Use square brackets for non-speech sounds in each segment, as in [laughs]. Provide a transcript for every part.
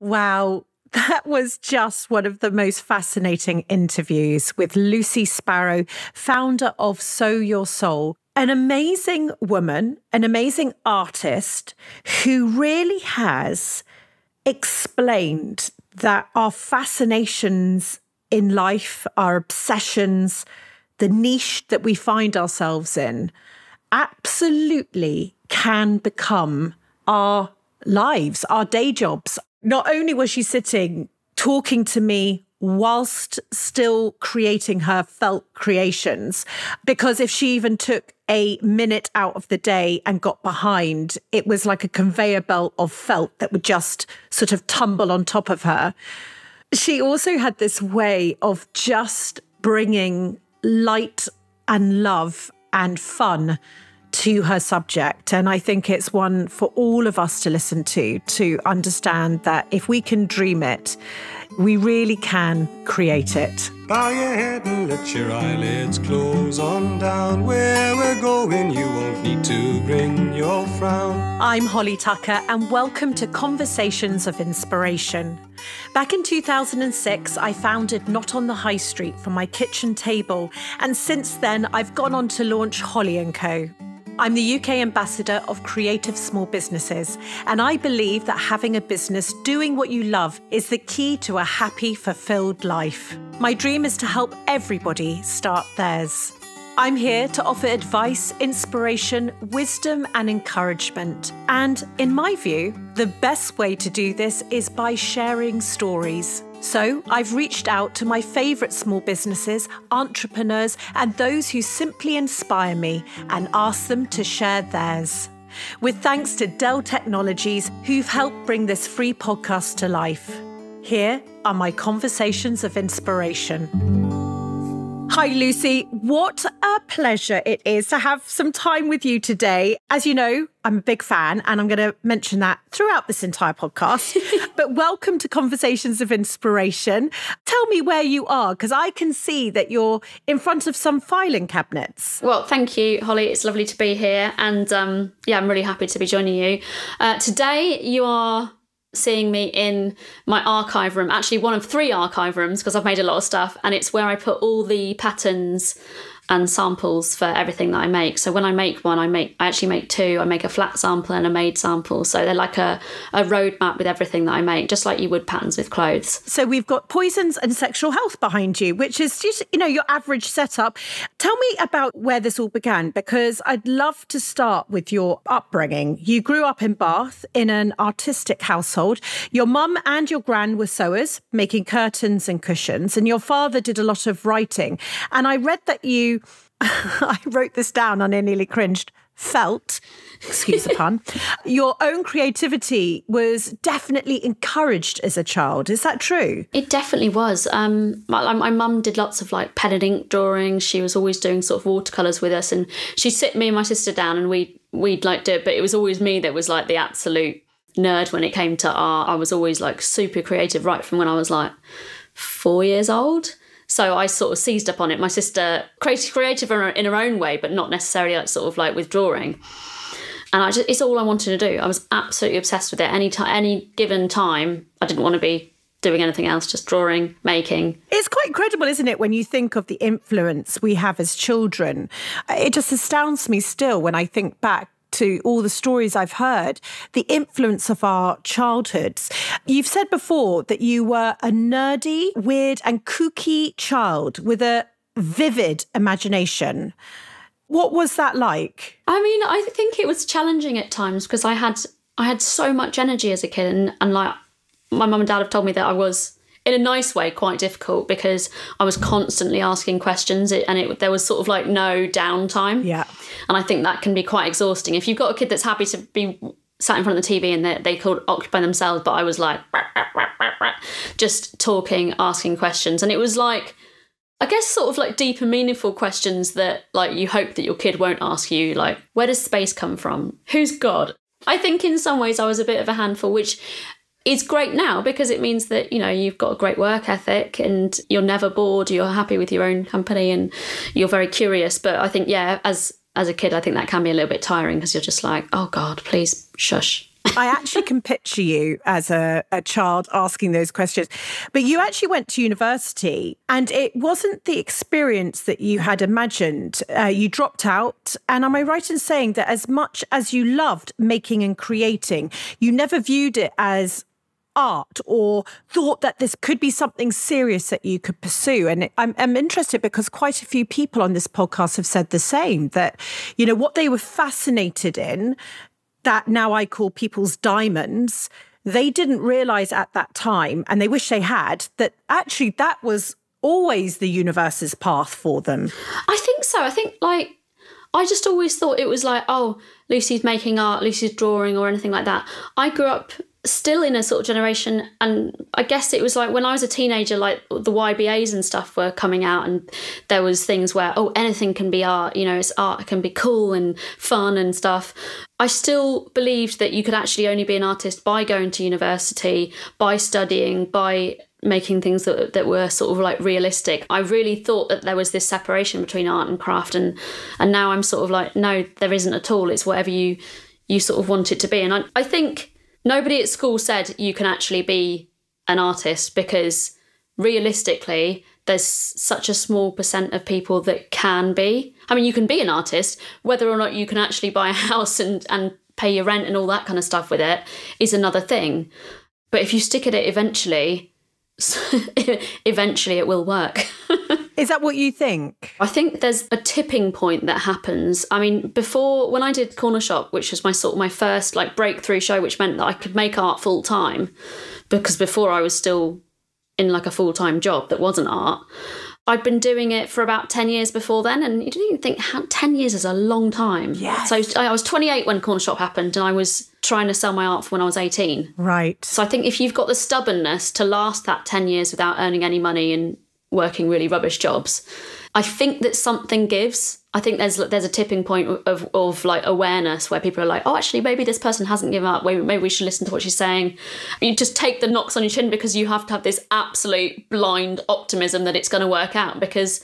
Wow. That was just one of the most fascinating interviews with Lucy Sparrow, founder of Sew Your Soul. An amazing woman, an amazing artist who really has explained that our fascinations in life, our obsessions, the niche that we find ourselves in, absolutely can become our lives, our day jobs. Not only was she sitting talking to me whilst still creating her felt creations, because if she even took a minute out of the day and got behind, it was like a conveyor belt of felt that would just sort of tumble on top of her. She also had this way of just bringing light and love and fun to her subject. And I think it's one for all of us to listen to, to understand that if we can dream it, we really can create it. Bow your head and let your eyelids close on down. Where we're going, you won't need to bring your frown. I'm Holly Tucker, and welcome to Conversations of Inspiration. Back in 2006, I founded Not on the High Street from my kitchen table, and since then, I've gone on to launch Holly & Co. I'm the UK ambassador of creative small businesses, and I believe that having a business doing what you love is the key to a happy, fulfilled life. My dream is to help everybody start theirs. I'm here to offer advice, inspiration, wisdom, and encouragement. And in my view, the best way to do this is by sharing stories. So I've reached out to my favourite small businesses, entrepreneurs, and those who simply inspire me and asked them to share theirs. With thanks to Dell Technologies, who've helped bring this free podcast to life. Here are my conversations of inspiration. Hi, Lucy. What a pleasure it is to have some time with you today. As you know, I'm a big fan, and I'm going to mention that throughout this entire podcast. [laughs] but welcome to Conversations of Inspiration. Tell me where you are, because I can see that you're in front of some filing cabinets. Well, thank you, Holly. It's lovely to be here. And um, yeah, I'm really happy to be joining you. Uh, today, you are seeing me in my archive room, actually one of three archive rooms because I've made a lot of stuff, and it's where I put all the patterns and samples for everything that I make. So when I make one, I make I actually make two. I make a flat sample and a made sample. So they're like a, a roadmap with everything that I make, just like you would patterns with clothes. So we've got poisons and sexual health behind you, which is just, you know, your average setup. Tell me about where this all began, because I'd love to start with your upbringing. You grew up in Bath in an artistic household. Your mum and your gran were sewers, making curtains and cushions, and your father did a lot of writing. And I read that you [laughs] I wrote this down and I nearly cringed, felt, excuse the pun, [laughs] your own creativity was definitely encouraged as a child. Is that true? It definitely was. Um, my, my mum did lots of like pen and ink drawings. She was always doing sort of watercolours with us and she'd sit me and my sister down and we we'd like do it, but it was always me that was like the absolute nerd when it came to art. I was always like super creative right from when I was like four years old. So I sort of seized up on it. My sister, creative, creative in her own way, but not necessarily like sort of like withdrawing. And I just, it's all I wanted to do. I was absolutely obsessed with it. Any time, any given time, I didn't want to be doing anything else, just drawing, making. It's quite incredible, isn't it, when you think of the influence we have as children? It just astounds me still when I think back to all the stories I've heard, the influence of our childhoods. You've said before that you were a nerdy, weird, and kooky child with a vivid imagination. What was that like? I mean, I think it was challenging at times because I had I had so much energy as a kid and, and like my mum and dad have told me that I was in a nice way quite difficult because I was constantly asking questions and it there was sort of like no downtime. Yeah. And I think that can be quite exhausting. If you've got a kid that's happy to be sat in front of the TV and they, they could occupy themselves, but I was like [laughs] just talking, asking questions. And it was like, I guess sort of like deep and meaningful questions that like you hope that your kid won't ask you, like, where does space come from? Who's God? I think in some ways I was a bit of a handful, which is great now because it means that you know you've got a great work ethic and you're never bored you're happy with your own company and you're very curious but i think yeah as as a kid i think that can be a little bit tiring because you're just like oh god please shush [laughs] I actually can picture you as a, a child asking those questions. But you actually went to university and it wasn't the experience that you had imagined. Uh, you dropped out. And am I right in saying that as much as you loved making and creating, you never viewed it as art or thought that this could be something serious that you could pursue. And I'm, I'm, interested because quite a few people on this podcast have said the same that, you know, what they were fascinated in that now I call people's diamonds, they didn't realize at that time, and they wish they had, that actually that was always the universe's path for them. I think so. I think like I just always thought it was like, oh, Lucy's making art, Lucy's drawing, or anything like that. I grew up still in a sort of generation and i guess it was like when i was a teenager like the ybas and stuff were coming out and there was things where oh anything can be art you know it's art it can be cool and fun and stuff. I still believed that you could actually only be an artist by going to university by studying by making things that, that were sort of like realistic. I really thought that there was this separation between art and craft and and now i'm sort of like no there isn't at all. It's whatever you you sort of want it to be. And i, I think nobody at school said you can actually be an artist because realistically, there's such a small percent of people that can be. I mean, you can be an artist, whether or not you can actually buy a [laughs] house and, and pay your rent and all that kind of stuff with it is another thing. But if you stick at it eventually, [laughs] eventually it will work. [laughs] Is that what you think? I think there's a tipping point that happens. I mean, before when I did Corner Shop, which was my sort of my first like breakthrough show, which meant that I could make art full time, because before I was still in like a full time job that wasn't art. I'd been doing it for about 10 years before then, and you didn't even think how, 10 years is a long time. Yes. So I was 28 when Corner Shop happened, and I was trying to sell my art when I was 18. Right. So I think if you've got the stubbornness to last that 10 years without earning any money and working really rubbish jobs. I think that something gives. I think there's there's a tipping point of, of like awareness where people are like, oh, actually, maybe this person hasn't given up. Maybe, maybe we should listen to what she's saying. You just take the knocks on your chin because you have to have this absolute blind optimism that it's going to work out. Because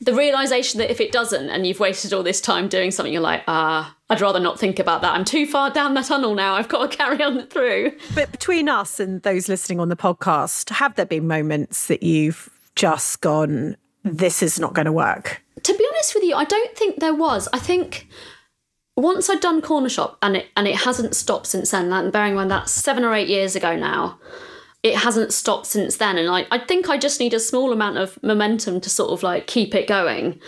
the realization that if it doesn't, and you've wasted all this time doing something, you're like, ah, I'd rather not think about that. I'm too far down the tunnel now. I've got to [laughs] carry on through. But between us and those listening on the podcast, have there been moments that you've just gone, this is not going to work? To be honest with you, I don't think there was. I think once I'd done Corner Shop and it and it hasn't stopped since then, and bearing in mind that's seven or eight years ago now, it hasn't stopped since then. And I, I think I just need a small amount of momentum to sort of like keep it going.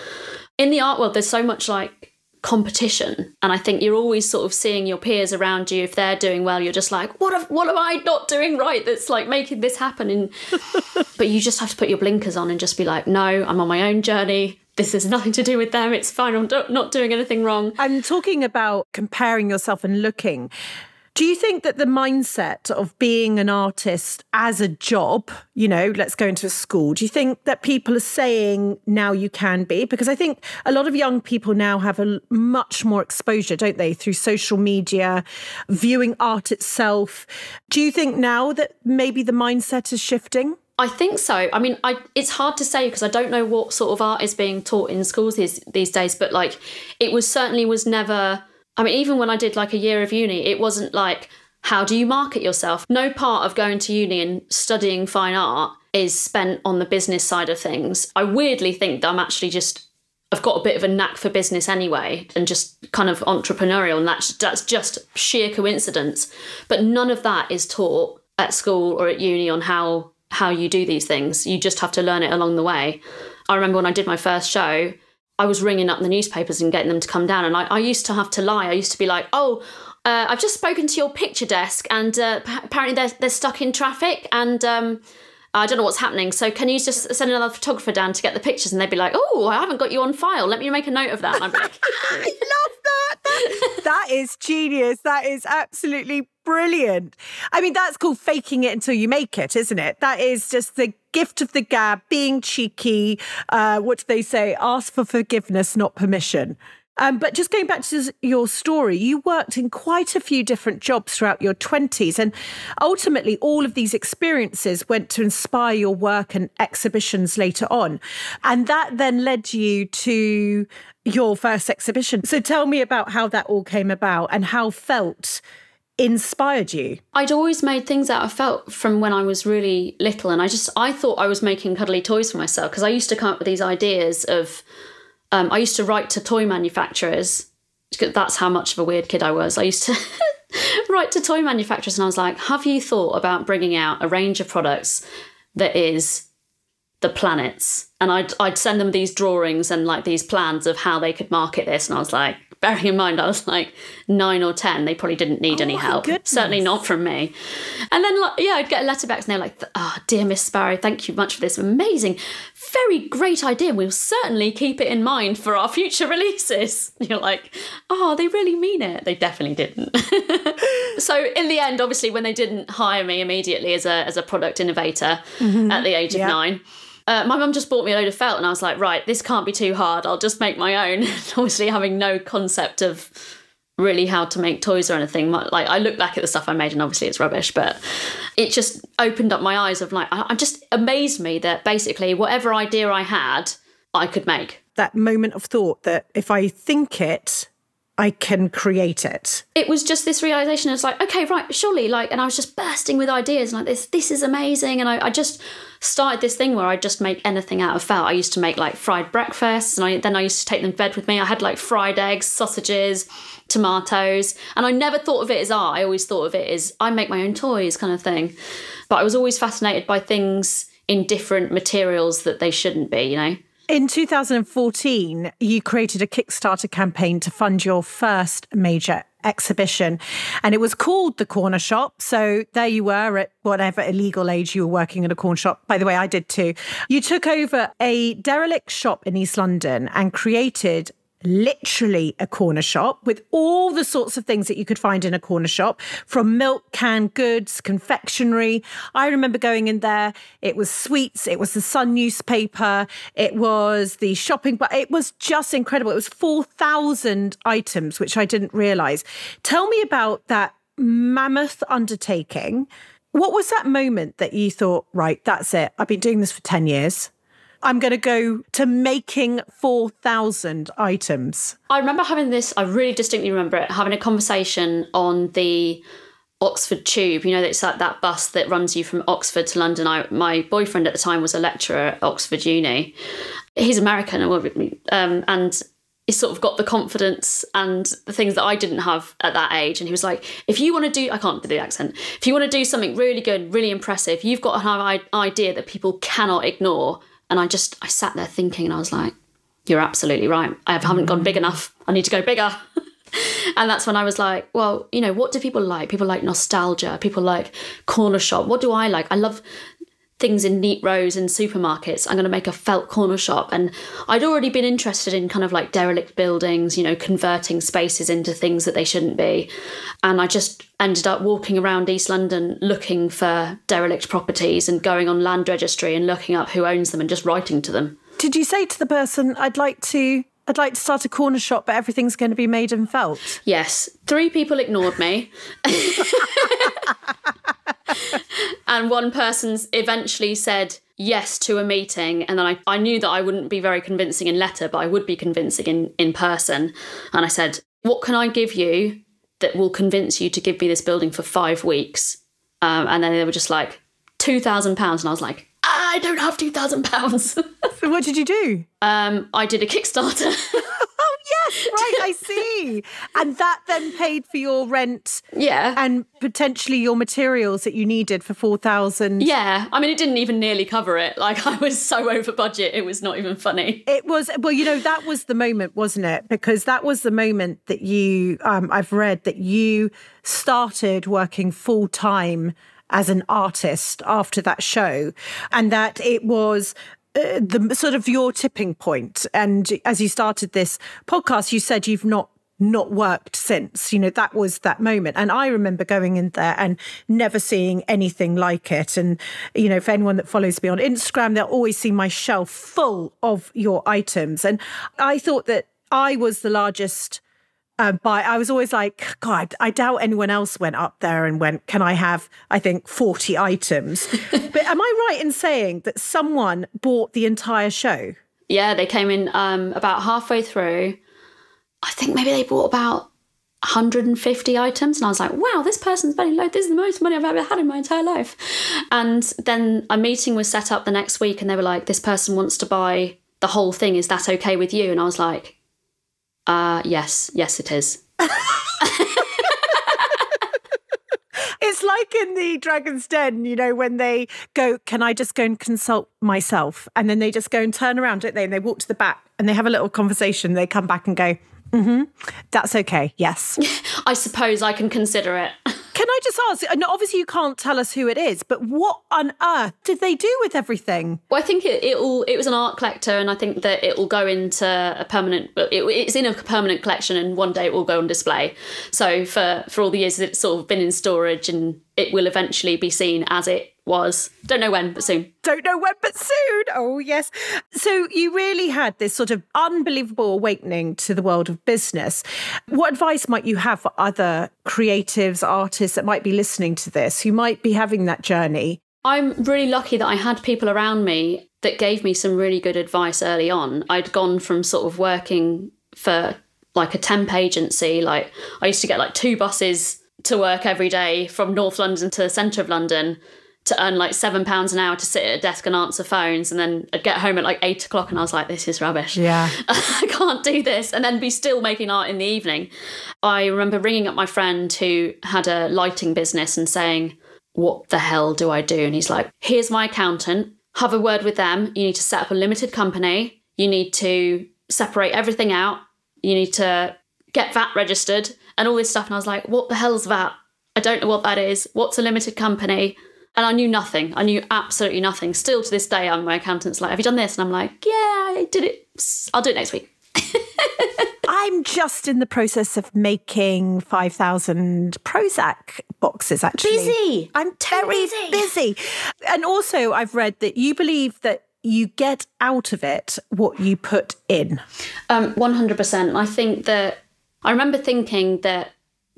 In the art world, there's so much like competition. And i think you're always sort of seeing your peers around you if they're doing well you're just like what have, what am i not doing right that's like making this happen? And [laughs] but you just have to put your blinkers on and just be like no i'm on my own journey. This has [laughs] nothing to do with them. It's fine. I'm not doing anything wrong. I'm talking about comparing yourself and looking do you think that the mindset of being an artist as a job, you know, let's go into a school, do you think that people are saying now you can be? Because I think a lot of young people now have a much more exposure, don't they, through social media, viewing art itself. Do you think now that maybe the mindset is shifting? I think so. I mean, I it's hard to say because I don't know what sort of art is being taught in schools these these days, but like it was certainly was never I mean, even when I did like a year of uni, it wasn't like, how do you market yourself? No part of going to uni and studying fine art is spent on the business side of things. I weirdly think that I'm actually just I've got a bit of a knack for business anyway and just kind of entrepreneurial and that's that's just sheer coincidence. But none of that is taught at school or at uni on how how you do these things. You just have to learn it along the way. I remember when I did my first show, I was ringing up the newspapers and getting them to come down. And I, I used to have to lie. I used to be like, oh, uh, I've just spoken to your picture desk and uh, apparently they're, they're stuck in traffic and um, I don't know what's happening. So can you just send another photographer down to get the pictures? And they'd be like, oh, I haven't got you on file. Let me make a note of that. And I'm like, [laughs] I love that. that. That is genius. That is absolutely brilliant. I mean, that's called faking it until you make it, isn't it? That is just the gift of the gab, being cheeky. Uh, what do they say? Ask for forgiveness, not permission. Um, but just going back to your story, you worked in quite a few different jobs throughout your 20s. And ultimately, all of these experiences went to inspire your work and exhibitions later on. And that then led you to your first exhibition. So tell me about how that all came about and how felt inspired you? I'd always made things out of felt from when I was really little, and I just I thought I was making cuddly toys for myself because I used to come up with these ideas of. Um, I used to write to toy manufacturers. That's how much of a weird kid I was. I used to [laughs] write to toy manufacturers, and I was like, "Have you thought about bringing out a range of products that is the planets?" And I'd I'd send them these drawings and like these plans of how they could market this, and I was like, [laughs] bearing in mind I was like nine or ten, they probably didn't need Oh any help. goodness. Certainly not from me. And then, like, yeah, I'd get a letter back and they're like, "Ah, dear Miss Sparrow, thank you much for this amazing, very great idea. We'll certainly keep it in mind for our future [laughs] releases." And you're like, "Oh, they really mean it." They definitely didn't. [laughs] so in the end, obviously, when they didn't hire me immediately as a as a product innovator at the age of Yeah. nine. Uh, my mum just bought me a load of felt, and I was like, right, this can't be too hard. I'll just make my own. [laughs] Obviously, having no concept of really how to make toys or anything. Like, I look back at the stuff I made, and obviously it's rubbish, but it just opened up my eyes of like, I, I just amazed me that basically whatever idea I had, I could make. That moment of thought that if I think it, I can create it. it was just this realization it's like okay right surely like and i was just bursting with ideas like this this is amazing and I, I just started this thing where i just make anything out of felt i used to make like fried breakfasts and I, then i used to take them to bed with me. I had like fried eggs sausages tomatoes and i never thought of it as art i always thought of it as i make my own toys kind of thing. But i was always fascinated by things in different materials that they shouldn't be you know In 2014, you created a Kickstarter campaign to fund your first major exhibition, and it was called The Corner Shop. So there you were at whatever illegal age you were working in a corner shop. By the way, I did too. You took over a derelict shop in East London and created literally a corner shop with all the sorts of things that you could find in a corner shop from milk, canned goods, confectionery. I remember going in there, it was sweets, it was the Sun newspaper, it was the shopping, but it was just incredible. It was 4,000 items, which I didn't realize. Tell me about that mammoth undertaking. What was that moment that you thought, right, that's it? I've been doing this for 10 years. I'm going to go to making 4,000 items. I remember having this, I really distinctly remember it, having a conversation on the Oxford Tube. You know, it's like that bus that runs you from Oxford to London. I, my boyfriend at the time was a lecturer at Oxford Uni. He's American, um, and he sort of got the confidence and the things that I didn't have at that age. And he was like, if you want to do, I can't do the accent, if you want to do something really good, really impressive, you've got an idea that people cannot ignore. And I just, I sat there thinking and I was like, you're absolutely right. I haven't gone mm. big enough. I need to go bigger. [laughs] and that's when I was like, well, you know, what do people like? People like nostalgia. People like corner shop. What do I like? I love things in neat rows in supermarkets. I'm going to make a felt corner shop. And I'd already been interested in kind of like derelict buildings, you know, converting spaces into things that they shouldn't be. And I just ended up walking around East London looking for derelict properties and going on land registry and looking up who owns them and just writing to them. Did you say to the person, I'd like to I'd like to start a corner shop, but everything's going to be made in felt? Yes, three people ignored me. [laughs] [laughs] and one person eventually said yes to a meeting. And then I, I knew that I wouldn't be very convincing in letter, but I would be convincing in, in person. And I said, What can I give you that will convince you to give me this building for five weeks? Um, and then they were just like, £2,000. And I was like, I don't have £2,000. So what did you do? [laughs] um, I did a Kickstarter. Oh [laughs] yes, right, I see. And that then paid for your rent yeah. and potentially your materials that you needed for 4,000. Yeah, I mean, it didn't even nearly cover it. Like, I was so over budget, it was not even funny. It was well, you know, that was the moment, wasn't it? Because that was the moment that you, um, I've read that you started working full time as an artist after that show, and that it was. Uh, the sort of your tipping point. And as you started this podcast you said you've not not worked since you know that was that moment. And i remember going in there and never seeing anything like it. And you know for anyone that follows me on instagram they'll always see my shelf full of your items. And i thought that i was the largest uh, buy i was always like god i doubt anyone else went up there and went can i have i think 40 items [laughs] but am i right in saying that someone bought the entire show Yeah, they came in um, about halfway through. I think maybe they bought about 150 items. And I was like, wow, this person's spending load. This is the most money I've ever had in my entire life. And then a meeting was set up the next week, and they were like, this person wants to buy the whole thing. Is that okay with you? And I was like, uh, yes, yes, it is. [laughs] It's like in the Dragon's Den, you know, when they go, Can I just go and consult myself? And then they just go and turn around, don't they? And they walk to the back and they have a little conversation. They come back and go, Mm-hmm. That's okay. Yes. [laughs] I suppose I can consider it. [laughs] Can I just ask? And obviously, you can't tell us who it is, but what on earth did they do with everything? Well, I think it it will. It was an art collector, and I think that it will go into a permanent. It, it's in a permanent collection, and one day it will go on display. So for for all the years that it's sort of been in storage, and it will eventually be seen as it was. Don't know when, but soon. Don't know when, but soon. Oh, yes. So you really had this sort of unbelievable awakening to the world of business. What advice might you have for other creatives, artists that might be listening to this, who might be having that journey? I'm really lucky that I had people around me that gave me some really good advice early on. I'd gone from sort of working for like a temp agency, like I used to get like two buses to work every day from North London to the centre of London to earn like seven pounds an hour to sit at a desk and answer phones and then I'd get home at like eight o'clock and I was like, this is rubbish. Yeah. [laughs] I can't do this. And then be still making art in the evening. I remember ringing up my friend who had a lighting business and saying, what the hell do I do? And he's like, here's my accountant. Have a word with them. You need to set up a limited company. You need to separate everything out. You need to get VAT registered and all this stuff. And I was like, what the hell's that? I don't know what that is. What's a limited company? And I knew nothing. I knew absolutely nothing. Still to this day, I'm my accountant's like, "Have you done this?" And I'm like, "Yeah, I did it. I'll do it next week." [laughs] I'm just in the process of making 5,000 Prozac boxes, actually. Busy. I'm very busy. busy. And also, I've read that you believe that you get out of it what you put in. Um, 100%. I think that I remember thinking that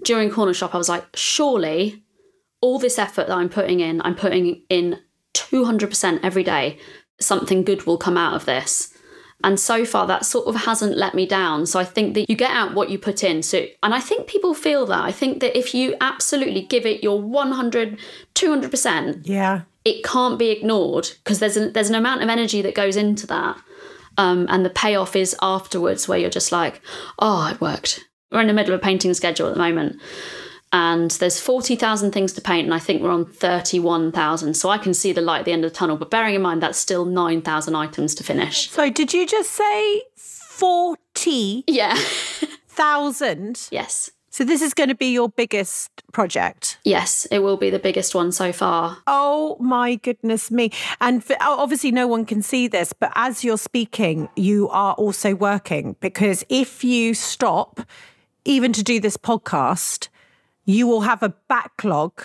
during Corner Shop, I was like, surely all this effort that I'm putting in, I'm putting in 200% every day, something good will come out of this. And so far, that sort of hasn't let me down. So I think that you get out what you put in. So, and I think people feel that. I think that if you absolutely give it your 100, 200%, Yeah. it can't be ignored because there's, a, there's an amount of energy that goes into that. Um, and the payoff is afterwards where you're just like, oh, it worked. We're in the middle of a painting schedule at the moment. And there's 40,000 things to paint, and I think we're on 31,000. So I can see the light at the end of the tunnel. But bearing in mind, that's still 9,000 items to finish. So, did you just say 40,000? Yeah. thousand. [laughs] yes. So, this is going to be your biggest project. Yes, it will be the biggest one so far. Oh my goodness me. And for, obviously, no one can see this, but as you're speaking, you are also working because if you stop, even to do this podcast, you will have a backlog,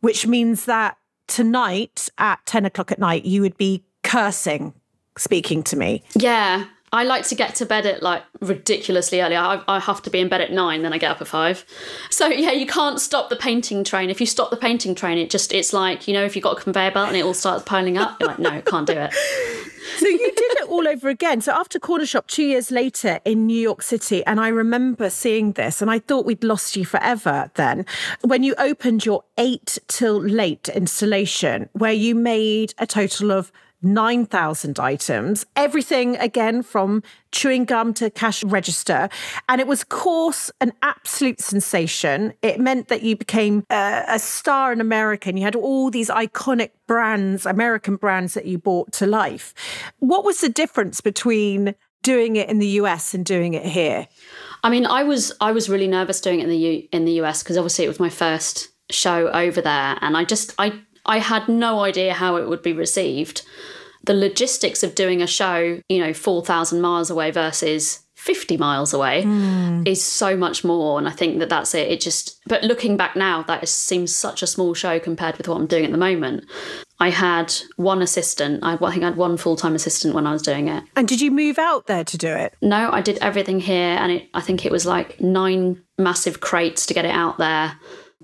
which means that tonight at 10 o'clock at night, you would be cursing speaking to me. Yeah. I like to get to bed at like ridiculously early. I, I have to be in bed at nine, then I get up at five. So yeah, you can't stop the painting train. If you stop the painting train, it just it's like you know if you've got a conveyor belt and it all starts piling up, you're like no, can't do it. [laughs] So you did it all over again. So after Corner Shop, two years later in New York City, and I remember seeing this, and I thought we'd lost you forever then, when you opened your eight till late installation, where you made a total of 9,000 items, everything again from chewing gum to cash register. And it was, of course, an absolute sensation. It meant that you became a, a star in America and you had all these iconic brands, American brands that you brought to life. What was the difference between doing it in the US and doing it here? I mean, I was I was really nervous doing it in the U, in the US because obviously it was my first show over there, and I just I I had no idea how it would be received. The logistics of doing a show, you know, four thousand miles away versus 50 miles away hmm. is so much more and i think that that's it it just but looking back now that is, seems such a small show compared with what i'm doing at the moment i had one assistant i, I think i had one full-time assistant when i was doing it And did you move out there to do it? no i did everything here and it, i think it was like nine massive crates to get it out there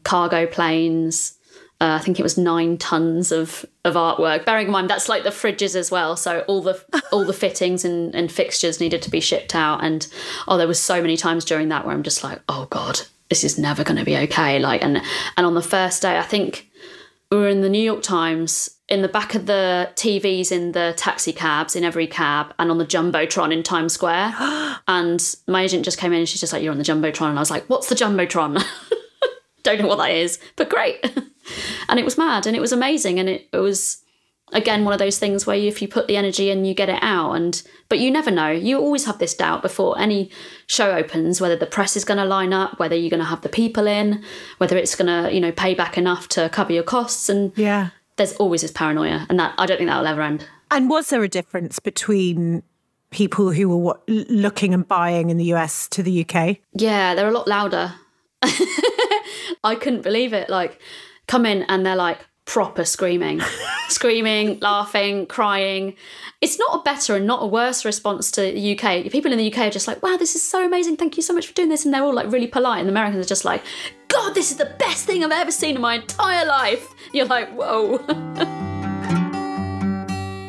cargo planes uh, I think it was nine tons of, of artwork. Bearing in mind that's like the fridges as well, so all the all the fittings and, and fixtures needed to be shipped out. And oh, there was so many times during that where I'm just like, oh god, this is never going to be okay. Like, and and on the first day, I think we were in the New York Times in the back of the TVs in the taxi cabs in every cab and on the jumbotron in Times Square. [gasps] and my agent just came in and she's just like, "You're on the jumbotron," and I was like, "What's the jumbotron?" [laughs] Don't know what that is, but great. [laughs] and it was mad and it was amazing and it, it was again one of those things where you, if you put the energy in you get it out and but you never know. You always have this doubt before any show opens whether the press is going to line up whether you're going to have the people in whether it's going to you know pay back enough to cover your costs and yeah. there's always this paranoia and that i don't think that will ever end. And was there a difference between people who were what, looking and buying in the us to the uk yeah they're a lot louder [laughs] i couldn't believe it like come in and they're like proper screaming, [laughs] screaming, laughing, crying. It's not a better and not a worse response to the UK. People in the UK are just like, wow, this is so amazing. Thank you so much for doing this. And they're all like really polite. And the Americans are just like, God, this is the best thing I've ever seen in my entire life. You're like, whoa. [laughs]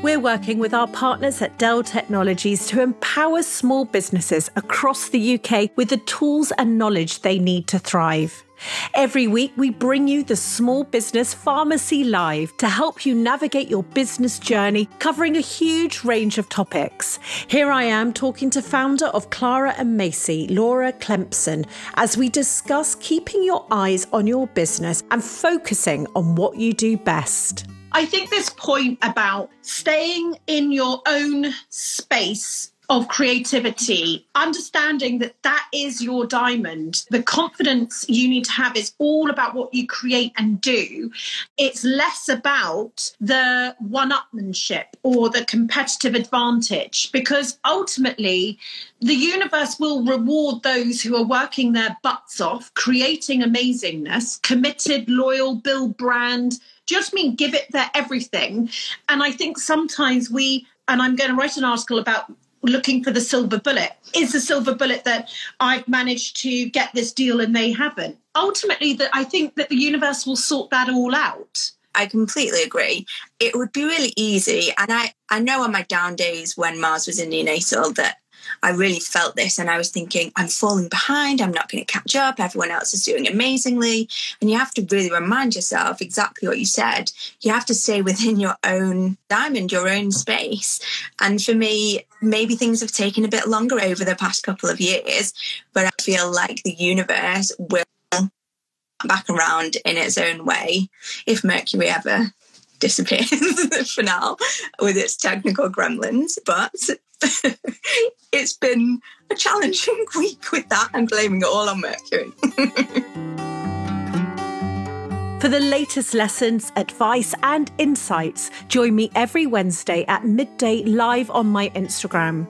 We're working with our partners at Dell Technologies to empower small businesses across the UK with the tools and knowledge they need to thrive. Every week, we bring you the Small Business Pharmacy Live to help you navigate your business journey, covering a huge range of topics. Here I am talking to founder of Clara and Macy, Laura Klempson, as we discuss keeping your eyes on your business and focusing on what you do best. I think this point about staying in your own space of creativity, understanding that that is your diamond. The confidence you need to have is all about what you create and do. It's less about the one upmanship or the competitive advantage because ultimately the universe will reward those who are working their butts off, creating amazingness, committed, loyal, build brand. Just mean give it their everything. And I think sometimes we and I'm going to write an article about looking for the silver bullet. Is the silver bullet that I've managed to get this deal and they haven't? Ultimately, that I think that the universe will sort that all out. I completely agree. It would be really easy, and I I know on my down days when Mars was in neonatal that I really felt this and I was thinking, I'm falling behind, I'm not going to catch up, everyone else is doing amazingly. And you have to really remind yourself exactly what you said. You have to stay within your own diamond, your own space. And for me, maybe things have taken a bit longer over the past couple of years, but I feel like the universe will come back around in its own way if Mercury ever [laughs] disappears [laughs] for now with its technical gremlins. But [laughs] it's been a challenging [laughs] week with that and blaming it all on Mercury. [laughs] For the latest lessons, advice, and insights, join me every Wednesday at midday live on my Instagram.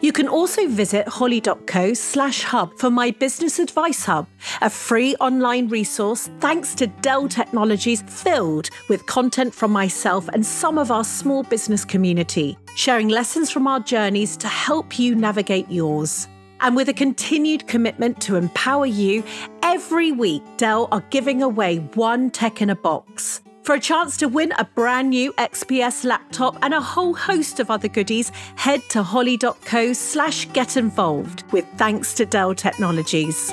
You can also visit holly.co slash hub for my business advice hub, a free online resource thanks to Dell Technologies filled with content from myself and some of our small business community, sharing lessons from our journeys to help you navigate yours. And with a continued commitment to empower you, every week Dell are giving away one tech in a box. For a chance to win a brand new XPS laptop and a whole host of other goodies, head to holly.co slash get involved with thanks to Dell Technologies.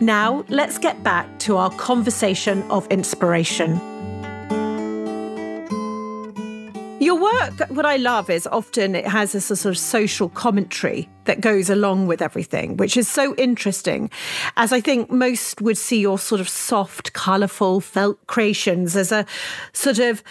Now, let's get back to our conversation of inspiration. Your work, what I love is often it has this sort of social commentary that goes along with everything, which is so interesting. As I think most would see your sort of soft, colourful felt creations as a sort of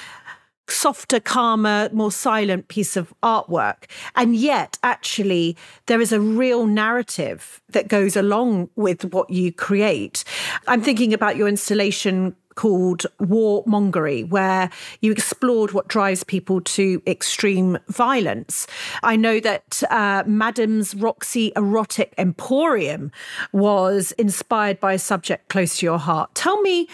softer, calmer, more silent piece of artwork. And yet, actually, there is a real narrative that goes along with what you create. I'm thinking about your installation called Warmongery, where you explored what drives people to extreme violence. I know that uh, Madam's Roxy Erotic Emporium was inspired by a subject close to your heart. Tell me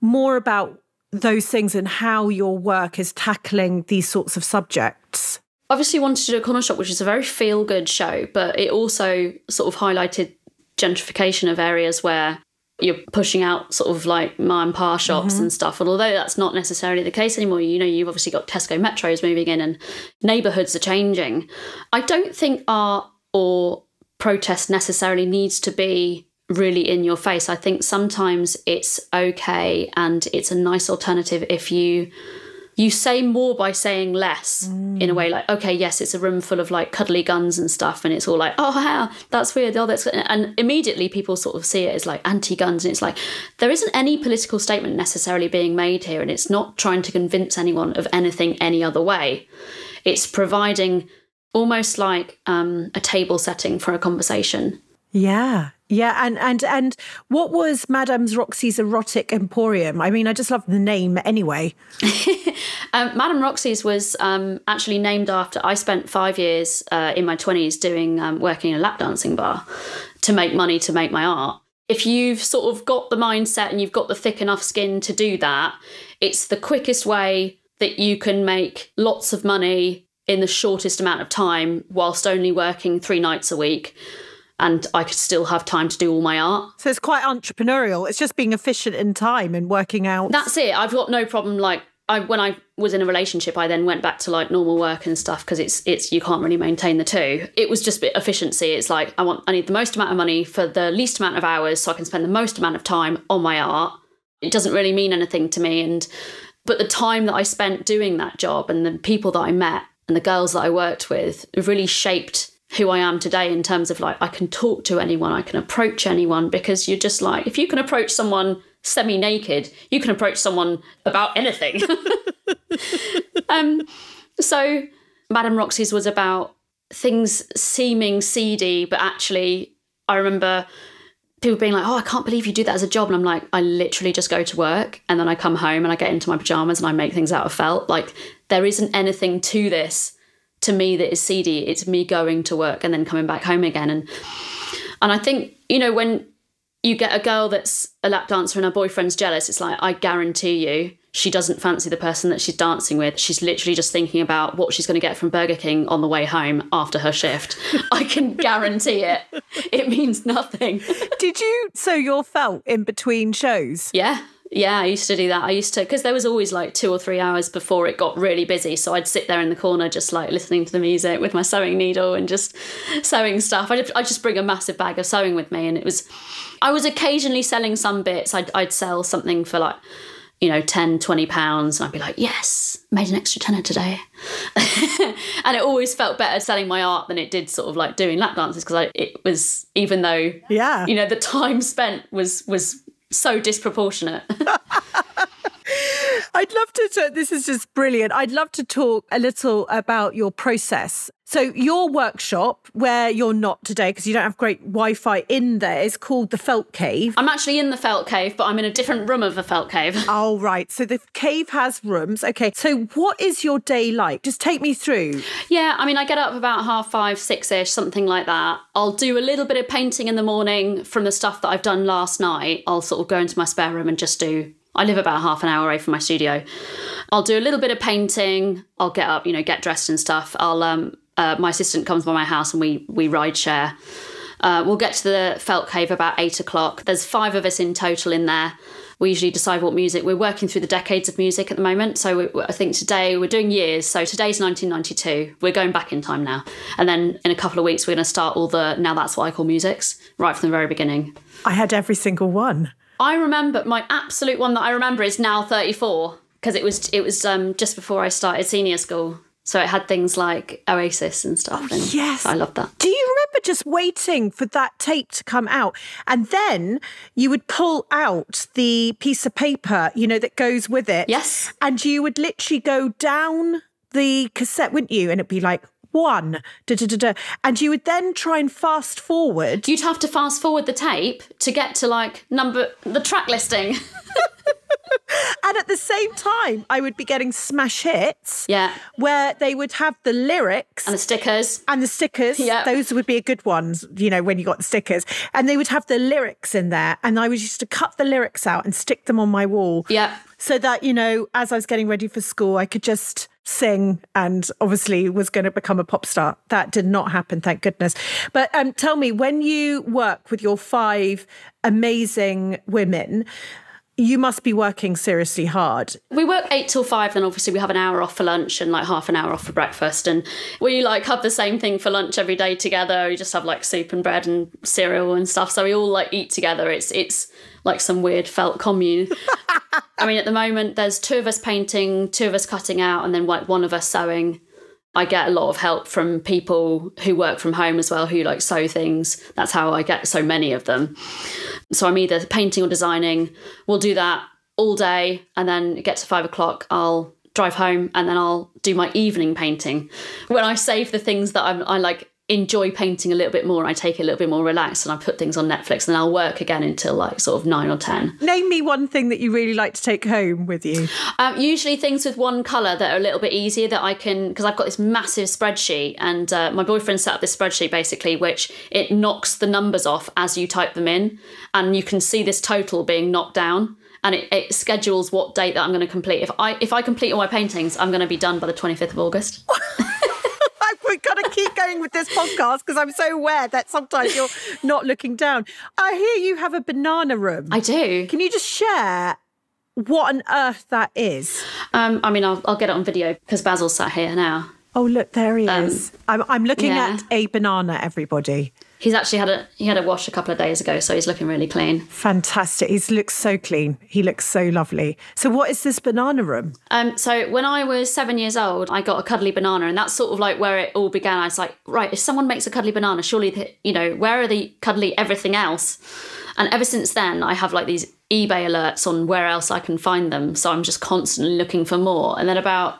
more about those things and how your work is tackling these sorts of subjects. Obviously, wanted to do a corner shop, which is a very feel good show, but it also sort of highlighted gentrification of areas where you're pushing out sort of like ma and pa shops mm-hmm. and stuff. And although that's not necessarily the case anymore, you know, you've obviously got Tesco Metros moving in and neighbourhoods are changing. I don't think art or protest necessarily needs to be really in your face. I think sometimes it's okay and it's a nice alternative if you you say more by saying less mm. in a way like okay yes it's a room full of like cuddly guns and stuff and it's all like oh that's weird oh that's and immediately people sort of see it as like anti-guns and it's like there isn't any political statement necessarily being made here and it's not trying to convince anyone of anything any other way it's providing almost like um, a table setting for a conversation yeah yeah, and and and what was Madame's Roxy's erotic emporium? I mean, I just love the name anyway. [laughs] um, Madame Roxy's was um, actually named after. I spent five years uh, in my twenties doing um, working in a lap dancing bar to make money to make my art. If you've sort of got the mindset and you've got the thick enough skin to do that, it's the quickest way that you can make lots of money in the shortest amount of time whilst only working three nights a week and I could still have time to do all my art. So it's quite entrepreneurial. It's just being efficient in time and working out. That's it. I've got no problem like I when I was in a relationship, I then went back to like normal work and stuff because it's it's you can't really maintain the two. It was just efficiency. It's like I want I need the most amount of money for the least amount of hours so I can spend the most amount of time on my art. It doesn't really mean anything to me and but the time that I spent doing that job and the people that I met and the girls that I worked with really shaped who I am today in terms of like I can talk to anyone, I can approach anyone because you're just like if you can approach someone semi naked, you can approach someone about anything. [laughs] um, so Madame Roxy's was about things seeming seedy, but actually I remember people being like, "Oh, I can't believe you do that as a job," and I'm like, I literally just go to work and then I come home and I get into my pajamas and I make things out of felt. Like there isn't anything to this to me that is seedy. It's me going to work and then coming back home again. And and I think, you know, when you get a girl that's a lap dancer and her boyfriend's jealous, it's like, I guarantee you, she doesn't fancy the person that she's dancing with. She's literally just thinking about what she's going to get from Burger King on the way home after her shift. [laughs] I can guarantee it. It means nothing. [laughs] Did you sew your felt in between shows? Yeah. Yeah, I used to do that. I used to because there was always like two or three hours before it got really busy. So I'd sit there in the corner, just like listening to the music with my sewing needle and just sewing stuff. I'd, I'd just bring a massive bag of sewing with me, and it was. I was occasionally selling some bits. I'd, I'd sell something for like you know 10 20 pounds and i'd be like yes made an extra tenner today [laughs] and it always felt better selling my art than it did sort of like doing lap dances because it was even though yeah you know the time spent was was so disproportionate. [laughs] [laughs] I'd love to. This is just brilliant. I'd love to talk a little about your process. So, your workshop, where you're not today because you don't have great Wi Fi in there, is called the Felt Cave. I'm actually in the Felt Cave, but I'm in a different room of the Felt Cave. [laughs] Oh, right. So, the cave has rooms. Okay. So, what is your day like? Just take me through. Yeah. I mean, I get up about half five, six ish, something like that. I'll do a little bit of painting in the morning from the stuff that I've done last night. I'll sort of go into my spare room and just do I live about half an hour away from my studio. I'll do a little bit of painting. I'll get up, you know, get dressed and stuff. I'll um, uh, my assistant comes by my house and we we ride share. Uh, we'll get to the Felt Cave about eight o'clock. There's five of us in total in there. We usually decide what music. We're working through the decades of music at the moment. So we, I think today we're doing years. So today's 1992. We're going back in time now. And then in a couple of weeks, we're going to start all the now that's what I call musics right from the very beginning. I had every single one. I remember my absolute one that I remember is now 34 because it was it was um, just before I started senior school. So it had things like Oasis and stuff. And yes. I love that. Do you remember just waiting for that tape to come out? And then you would pull out the piece of paper, you know, that goes with it. Yes. And you would literally go down the cassette, wouldn't you? And it'd be like one, da, da, da, da. and you would then try and fast forward. You'd have to fast forward the tape to get to like number the track listing. [laughs] and at the same time, I would be getting smash hits. Yeah. Where they would have the lyrics and the stickers. And the stickers. Yeah. Those would be a good ones, you know, when you got the stickers. And they would have the lyrics in there. And I was used to cut the lyrics out and stick them on my wall. Yeah. So that, you know, as I was getting ready for school, I could just sing and obviously was going to become a pop star. That did not happen, thank goodness. But um, tell me, when you work with your five amazing women, you must be working seriously hard. We work eight till five, then obviously we have an hour off for lunch and like half an hour off for breakfast. And we like have the same thing for lunch every day together. We just have like soup and bread and cereal and stuff. So we all like eat together. It's it's like some weird felt commune. [laughs] I mean, at the moment, there's two of us painting, two of us cutting out, and then like one of us sewing. I get a lot of help from people who work from home as well, who like sew things. That's how I get so many of them. So I'm either painting or designing. We'll do that all day, and then get to five o'clock. I'll drive home, and then I'll do my evening painting. When I save the things that I'm, I like enjoy painting a little bit more. I take it a little bit more relaxed and I put things on Netflix and then I'll work again until like sort of nine or 10. Name me one thing that you really like to take home with you. Um, usually things with one colour that are a little bit easier that I can, because I've got this massive spreadsheet and uh, my boyfriend set up this spreadsheet basically, which it knocks the numbers off as you type them in and you can see this total being knocked down and it, it schedules what date that I'm going to complete. If I if I complete all my paintings, I'm going to be done by the 25th of August. [laughs] We've got to keep going with this podcast because I'm so aware that sometimes you're not looking down. I hear you have a banana room. I do. Can you just share what on earth that is? Um, I mean, I'll, I'll get it on video because Basil's sat here now. Oh, look, there he is. I'm, I'm looking yeah. at a banana, everybody. He's actually had a he had a wash a couple of days ago, so he's looking really clean. Fantastic. He looks so clean. He looks so lovely. So, what is this banana room? Um, so when I was seven years old, I got a cuddly banana, and that's sort of like where it all began. I was like, right, if someone makes a cuddly banana, surely the, you know where are the cuddly everything else? And ever since then, I have like these eBay alerts on where else I can find them. So I'm just constantly looking for more. And then about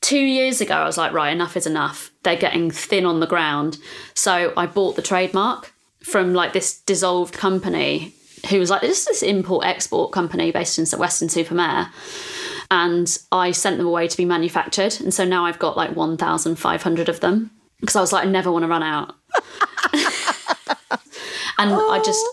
two years ago, I was like, right, enough is enough. They're getting thin on the ground. So I bought the trademark from like this dissolved company who was like, this is this import export company based in Weston-super-Mare. And I sent them away to be manufactured. And so now I've got like 1,500 of them because I was like, I never want to run out. [laughs] and oh. I just,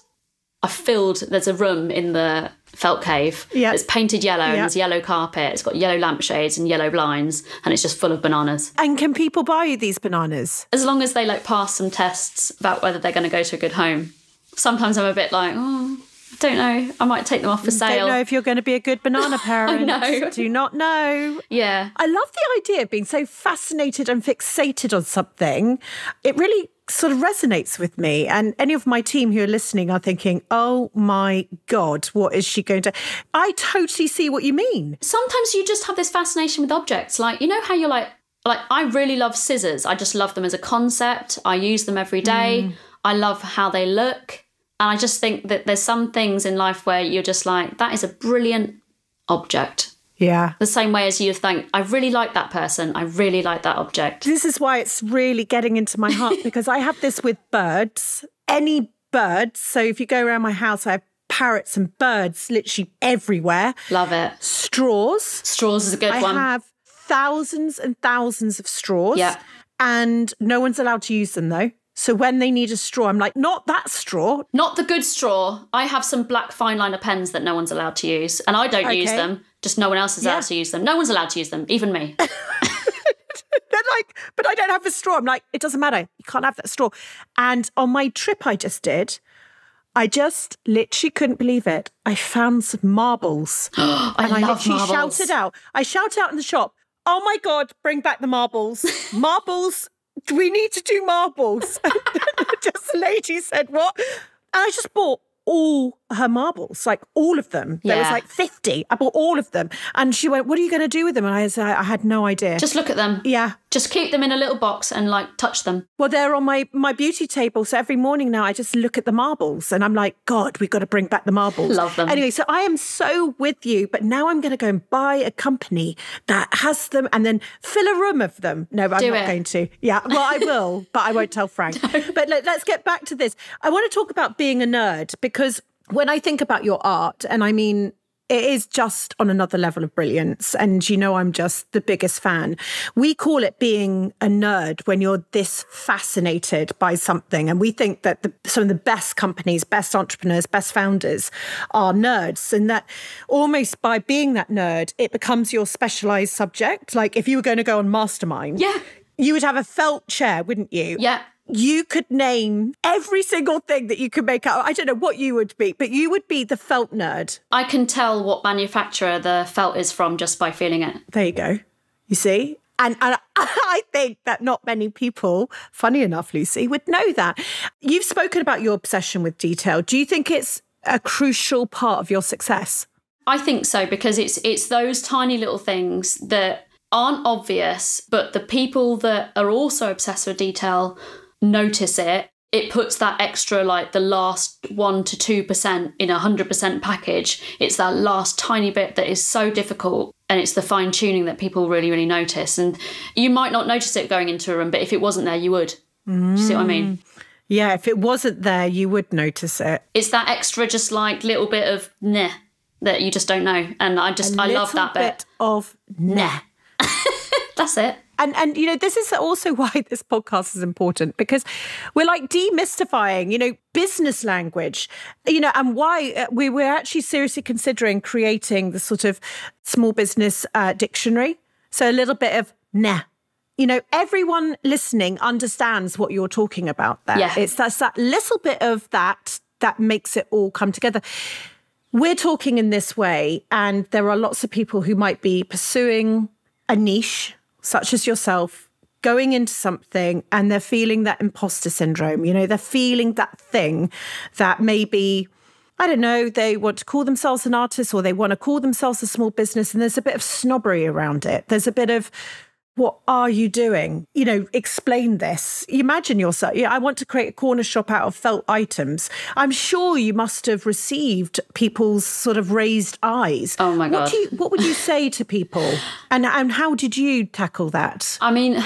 I filled, there's a room in the felt cave. Yeah. It's painted yellow and there's yellow carpet. It's got yellow lampshades and yellow blinds and it's just full of bananas. And can people buy these bananas? As long as they like pass some tests about whether they're going to go to a good home. Sometimes I'm a bit like, oh, I don't know. I might take them off for sale. Don't know if you're going to be a good banana parent. [laughs] I know. Do not know. Yeah. I love the idea of being so fascinated and fixated on something. It really sort of resonates with me. And any of my team who are listening are thinking, oh my God, what is she going to? I totally see what you mean. Sometimes you just have this fascination with objects. Like, you know how you're like, like, I really love scissors. I just love them as a concept. I use them every day. Mm. I love how they look. And I just think that there's some things in life where you're just like, that is a brilliant object. Yeah. The same way as you think, I really like that person. I really like that object. This is why it's really getting into my heart [laughs] because I have this with birds, any birds. So if you go around my house, I have parrots and birds literally everywhere. Love it. Straws. Straws is a good I one. I have thousands and thousands of straws. Yeah. And no one's allowed to use them though. So when they need a straw, I'm like, not that straw. Not the good straw. I have some black fine liner pens that no one's allowed to use, and I don't okay. use them. Just no one else is yeah. allowed to use them. No one's allowed to use them, even me. [laughs] [laughs] They're like, but I don't have a straw. I'm like, it doesn't matter. You can't have that straw. And on my trip I just did, I just literally couldn't believe it. I found some marbles. [gasps] I and I literally marbles. shouted out. I shouted out in the shop, oh my God, bring back the marbles. [laughs] marbles we need to do marbles. [laughs] [laughs] just the lady said, what? And I just bought all her marbles, like all of them. There was like 50. I bought all of them. And she went, What are you going to do with them? And I said, I had no idea. Just look at them. Yeah. Just keep them in a little box and like touch them. Well, they're on my, my beauty table. So every morning now I just look at the marbles and I'm like, God, we've got to bring back the marbles. Love them. Anyway, so I am so with you, but now I'm going to go and buy a company that has them and then fill a room of them. No, I'm do not it. going to. Yeah, well, I will, but I won't tell Frank. [laughs] no. But let, let's get back to this. I want to talk about being a nerd because when I think about your art, and I mean, it is just on another level of brilliance. And you know, I'm just the biggest fan. We call it being a nerd when you're this fascinated by something. And we think that the, some of the best companies, best entrepreneurs, best founders are nerds. And that almost by being that nerd, it becomes your specialized subject. Like if you were going to go on Mastermind. Yeah. You would have a felt chair, wouldn't you? Yeah you could name every single thing that you could make out. I don't know what you would be, but you would be the felt nerd. I can tell what manufacturer the felt is from just by feeling it. There you go. You see? And, and [laughs] I think that not many people, funny enough, Lucy, would know that. You've spoken about your obsession with detail. Do you think it's a crucial part of your success? I think so because it's it's those tiny little things that aren't obvious, but the people that are also obsessed with detail notice it. It puts that extra, like the last one to two percent in a hundred percent package. It's that last tiny bit that is so difficult, and it's the fine tuning that people really, really notice. And you might not notice it going into a room, but if it wasn't there, you would. Mm. You see what I mean? Yeah, if it wasn't there, you would notice it. It's that extra, just like little bit of nah that you just don't know, and I just a I love that bit, bit of nah. [laughs] That's it. And and you know this is also [laughs] why this podcast is important because we're like demystifying you know business language you know and why uh, we were actually seriously considering creating the sort of small business uh, dictionary. So a little bit of nah. You know everyone listening understands what you're talking about there. Yeah. it's that's that little bit of that that makes it all come together. We're talking in this way and there are lots of people who might be pursuing a niche such as yourself, going into something and they're feeling that imposter syndrome. You know, they're feeling that thing that maybe, I don't know, they want to call themselves an artist or they want to call themselves a small business. And there's a bit of snobbery around it. There's a bit of, what are you doing? You know, explain this. Imagine yourself. Yeah, I want to create a corner shop out of felt items. I'm sure you must have received people's sort of raised eyes. Oh my god! What, you, what would you [laughs] say to people? And and how did you tackle that? I mean,